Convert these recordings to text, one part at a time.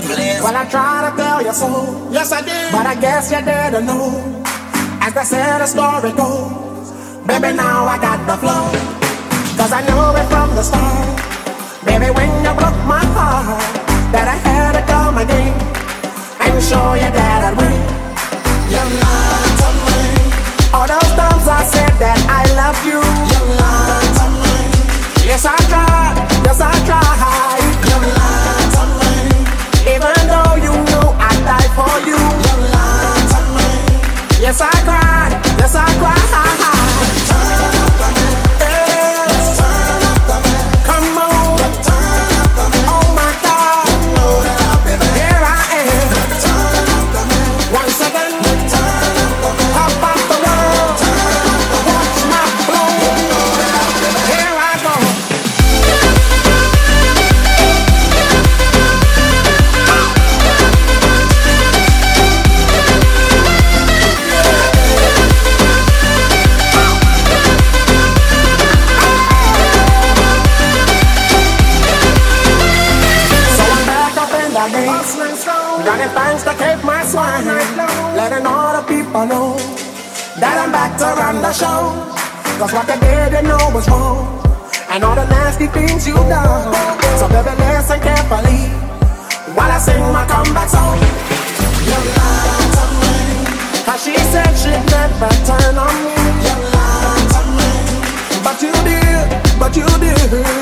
the place. Well, I tried to tell you so. Yes, I did. But I guess you didn't know. As they say the story goes. Baby, now I got the flow. Cause I knew it from the start. Baby, when you broke Yes, I cried. Running thanks to keep my swine. Letting all the people know that I'm back to run the show. Cause what they didn't know was wrong. And all the nasty things you done. So baby, listen carefully while I sing my comeback song. You lied to me. Cause she said she'd never turn on me. You lied to me. But you did, but you did.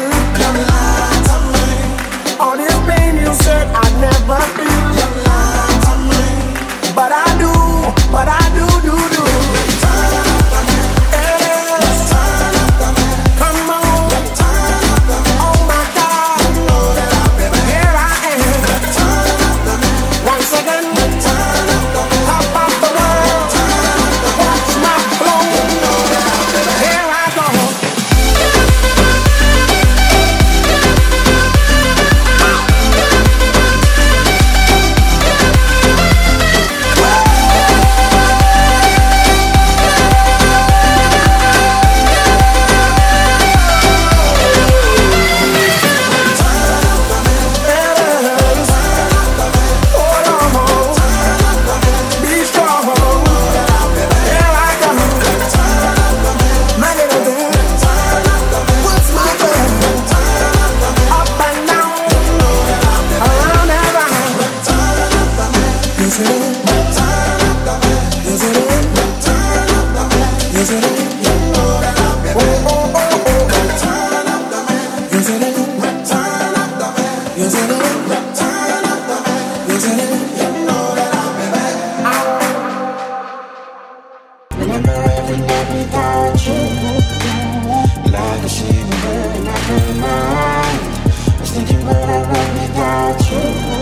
Thinking what I want without you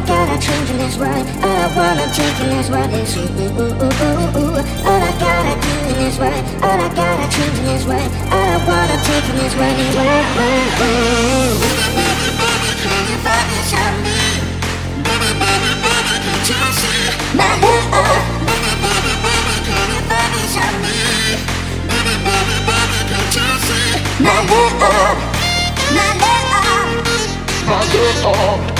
I gotta change in this world, all I wanna take in this world is you. All I gotta do in this world, all I gotta change in this world, all I wanna take in this world is world, world, world. Baby, baby, can you focus on me? Baby, baby, baby, can't you? My love. Baby, baby, baby, can you focus on me? Baby, baby, baby, can't you see? My love. My love. My love.